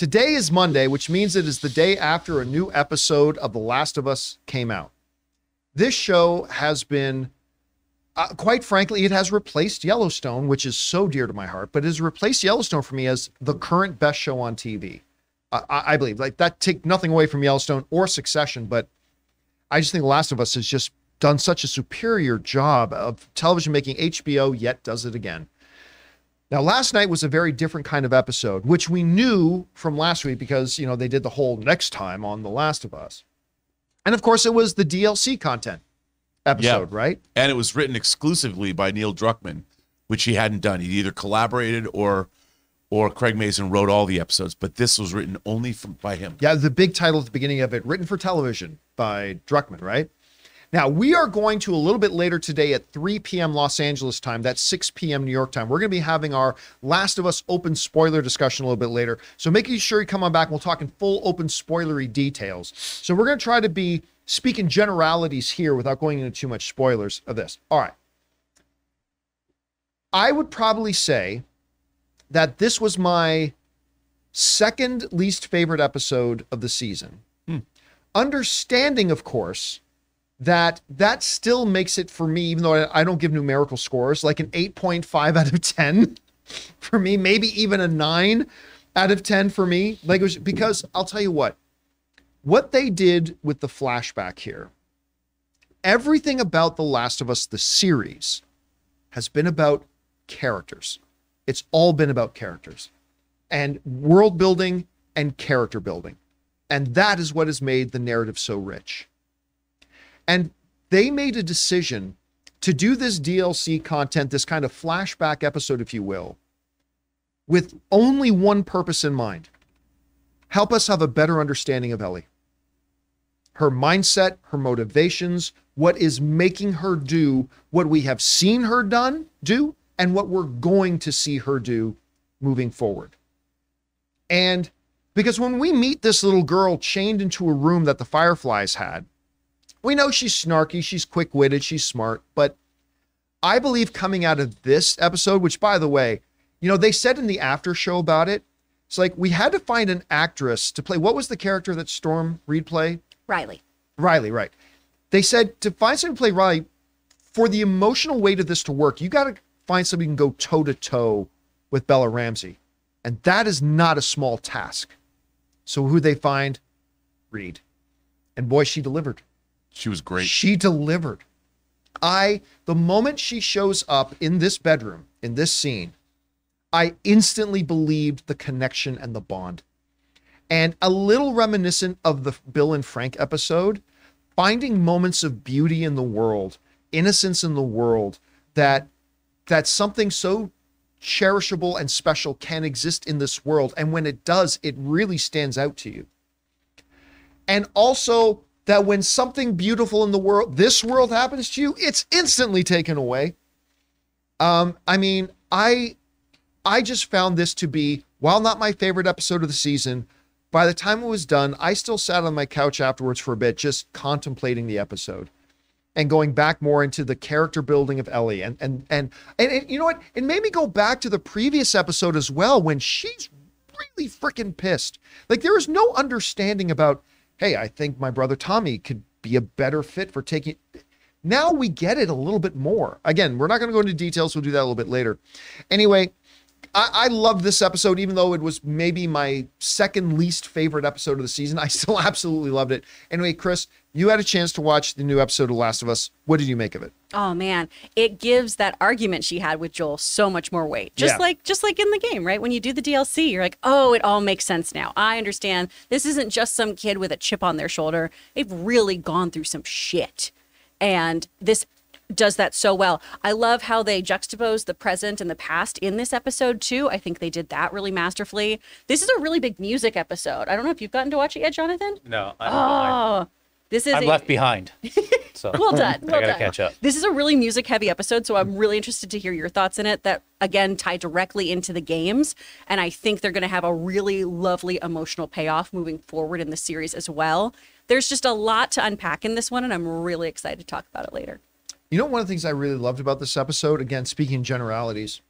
Today is Monday, which means it is the day after a new episode of The Last of Us came out. This show has been, uh, quite frankly, it has replaced Yellowstone, which is so dear to my heart, but it has replaced Yellowstone for me as the current best show on TV. I, I believe like that take nothing away from Yellowstone or Succession, but I just think The Last of Us has just done such a superior job of television making HBO yet does it again. Now, last night was a very different kind of episode, which we knew from last week because, you know, they did the whole next time on The Last of Us. And of course, it was the DLC content episode, Yeah. right? And it was written exclusively by Neil Druckmann, which he hadn't done. He either collaborated or or Craig Mazin wrote all the episodes, but this was written only from, by him. Yeah, the big title at the beginning of it, written for television by Druckmann, right? Now, we are going to a little bit later today at 3 p.m. Los Angeles time. That's 6 p.m. New York time. We're going to be having our Last of Us open spoiler discussion a little bit later. So make sure you come on back and we'll talk in full open spoilery details. So we're going to try to be speaking generalities here without going into too much spoilers of this. All right. I would probably say that this was my second least favorite episode of the season. Hmm. Understanding, of course, that that still makes it for me, even though I don't give numerical scores, like an 8.5 out of 10 for me, maybe even a 9 out of 10 for me. Like was because I'll tell you what, what they did with the flashback here, everything about The Last of Us, the series, has been about characters. It's all been about characters and world building and character building. And that is what has made the narrative so rich. And they made a decision to do this DLC content, this kind of flashback episode, if you will, with only one purpose in mind help us have a better understanding of Ellie. Her mindset, her motivations, what is making her do what we have seen her done do, and what we're going to see her do moving forward. And because when we meet this little girl chained into a room that the Fireflies had, we know she's snarky, she's quick witted, she's smart, but I believe coming out of this episode, which by the way, you know, they said in the after show about it, it's like we had to find an actress to play. What was the character that Storm Reed played? Riley. Riley, right. They said to find someone to play Riley, for the emotional weight of this to work, you got to find somebody who can go toe to toe with Bella Ramsey. And that is not a small task. So who they find? Reed. And boy, she delivered. She was great. She delivered. I, the moment she shows up in this bedroom, in this scene, I instantly believed the connection and the bond. And a little reminiscent of the Bill and Frank episode, finding moments of beauty in the world, innocence in the world, that that something so cherishable and special can exist in this world. And when it does, it really stands out to you. And also that when something beautiful in the world, this world happens to you, it's instantly taken away. Um, I mean, I I just found this to be, while not my favorite episode of the season, by the time it was done, I still sat on my couch afterwards for a bit, just contemplating the episode and going back more into the character building of Ellie. And and and and, and you know what? It made me go back to the previous episode as well when she's really freaking pissed. Like there is no understanding about, hey, I think my brother Tommy could be a better fit for taking now we get it a little bit more. Again, we're not going to go into details. We'll do that a little bit later. Anyway, I, I loved this episode, even though it was maybe my second least favorite episode of the season. I still absolutely loved it. Anyway, Chris, you had a chance to watch the new episode of Last of Us. What did you make of it? Oh man, it gives that argument she had with Joel so much more weight. Just Yeah. like just like in the game, right? When you do the DLC, you're like, "Oh, it all makes sense now. I understand. This isn't just some kid with a chip on their shoulder. They've really gone through some shit." And this does that so well. I love how they juxtapose the present and the past in this episode too. I think they did that really masterfully. This is a really big music episode. I don't know if you've gotten to watch it yet, Jonathan. No, I'm, behind. Oh, this is I'm a- left behind. So well done. Well I gotta done. catch up. This is a really music heavy episode, so I'm really interested to hear your thoughts in it that again tie directly into the games. And I think they're going to have a really lovely emotional payoff moving forward in the series as well. There's just a lot to unpack in this one, and I'm really excited to talk about it later. You know, one of the things I really loved about this episode, again, speaking in generalities,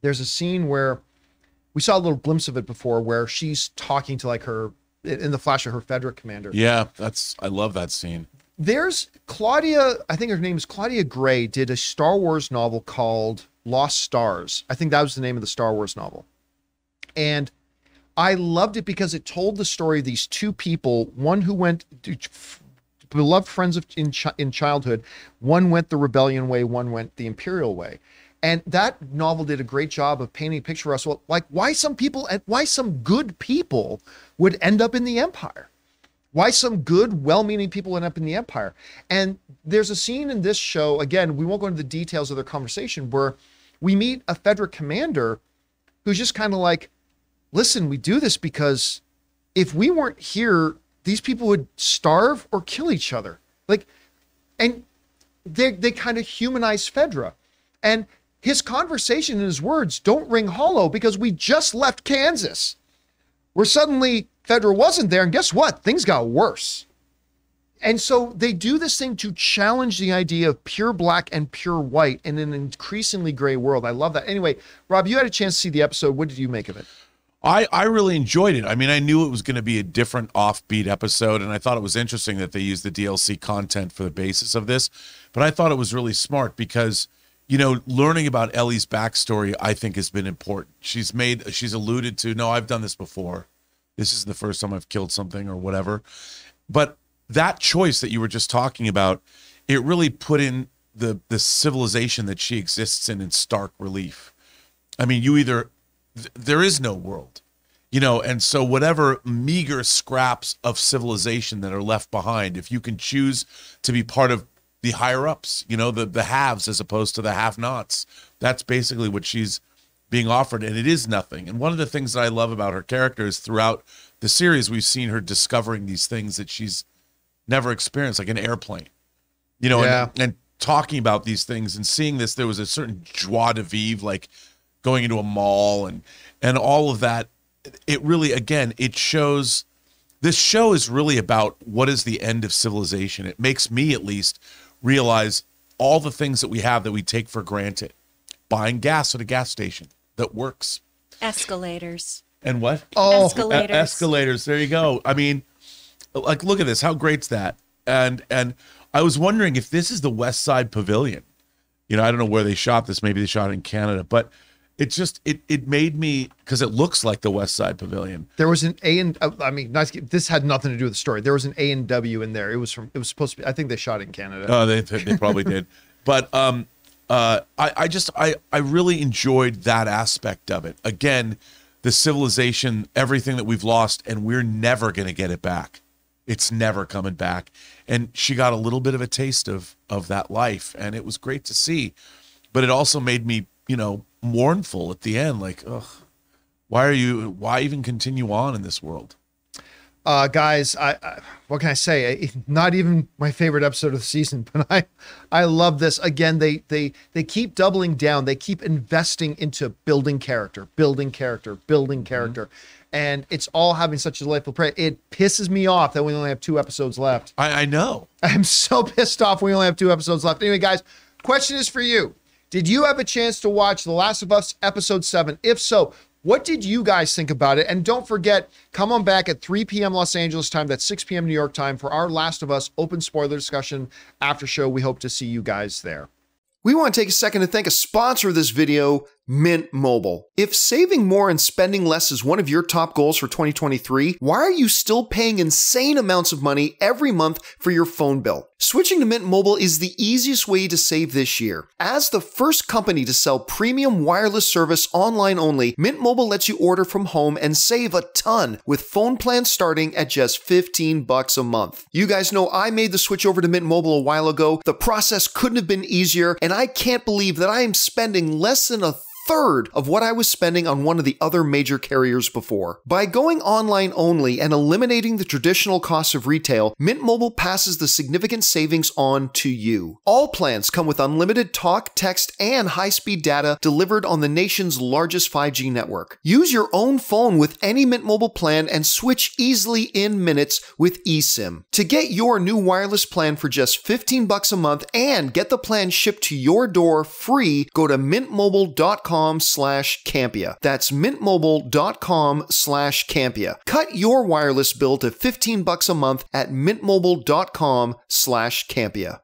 there's a scene where we saw a little glimpse of it before where she's talking to like her in the flash of her Fedra commander. Yeah, that's I love that scene. There's Claudia, I think her name is Claudia Gray, did a Star Wars novel called Lost Stars. I think that was the name of the Star Wars novel. And I loved it because it told the story of these two people, one who went beloved friends of in, in childhood, one went the rebellion way, one went the imperial way. And that novel did a great job of painting a picture for us, well, like why some people and why some good people would end up in the empire. Why some good, well-meaning people end up in the empire. And there's a scene in this show, again, we won't go into the details of their conversation, where we meet a Fedra commander who's just kind of like, listen, we do this because if we weren't here, these people would starve or kill each other. Like, and they they kind of humanize Fedra. And his conversation and his words don't ring hollow because we just left Kansas, where suddenly Fedra wasn't there. And guess what? Things got worse. And so they do this thing to challenge the idea of pure black and pure white in an increasingly gray world. I love that. Anyway, Rob, you had a chance to see the episode. What did you make of it? I, I really enjoyed it. I mean, I knew it was going to be a different offbeat episode, and I thought it was interesting that they used the DLC content for the basis of this. But I thought it was really smart because you know, learning about Ellie's backstory, I think, has been important. She's made, she's alluded to, no, I've done this before. This is the first time I've killed something or whatever. But that choice that you were just talking about, it really put in the the civilization that she exists in in stark relief. I mean, you either th- there is no world, you know, and so whatever meager scraps of civilization that are left behind, if you can choose to be part of the higher ups, you know, the the haves as opposed to the have nots. That's basically what she's being offered, and it is nothing. And one of the things that I love about her character is throughout the series, we've seen her discovering these things that she's never experienced, like an airplane, you know, Yeah. and, and talking about these things and seeing this. There was a certain joie de vivre, like going into a mall and and all of that. It really, again, it shows. This show is really about what is the end of civilization. It makes me, at least, realize all the things that we have that we take for granted. Buying gas at a gas station that works. Escalators. And what? Oh, Escalators. E- escalators. There you go. I mean, like, look at this. How great's that? And and I was wondering if this is the West Side Pavilion. You know, I don't know where they shot this. Maybe they shot it in Canada, but it just it it made me because it looks like the West Side Pavilion. There was an A and uh, I mean, nice. This had nothing to do with the story. There was an A and W in there. It was from. It was supposed to be. I think they shot in Canada. Oh, they they probably did. But um, uh, I I just I I really enjoyed that aspect of it. Again, the civilization, everything that we've lost, and we're never gonna get it back. It's never coming back. And she got a little bit of a taste of of that life, and it was great to see. But it also made me, you know, mournful at the end. Like, ugh, why are you? Why even continue on in this world? uh, guys, I, I what can I say? I, not even my favorite episode of the season, but I I love this. Again, they they they keep doubling down. They keep investing into building character, building character, building character, and it's all having such a delightful play. It pisses me off that we only have two episodes left. I, I know. I'm so pissed off we only have two episodes left. Anyway, guys, question is for you. Did you have a chance to watch The Last of Us episode 7? If so, what did you guys think about it? And don't forget, come on back at 3 p.m. Los Angeles time, that's 6 p.m. New York time for our Last of Us open spoiler discussion after show. We hope to see you guys there. We want to take a second to thank a sponsor of this video, Mint Mobile. If saving more and spending less is one of your top goals for 2023, why are you still paying insane amounts of money every month for your phone bill? Switching to Mint Mobile is the easiest way to save this year. As the first company to sell premium wireless service online only, Mint Mobile lets you order from home and save a ton with phone plans starting at just 15 bucks a month. You guys know I made the switch over to Mint Mobile a while ago. The process couldn't have been easier, and I can't believe that I am spending less than a third of what I was spending on one of the other major carriers before. By going online only and eliminating the traditional costs of retail, Mint Mobile passes the significant savings on to you. All plans come with unlimited talk, text, and high speed data delivered on the nation's largest 5G network. Use your own phone with any Mint Mobile plan and switch easily in minutes with eSIM. To get your new wireless plan for just 15 bucks a month and get the plan shipped to your door free, go to mintmobile.com mintmobile.com slash Campea. That's mintmobile.com slash Campea. Cut your wireless bill to 15 bucks a month at mintmobile.com slash Campea.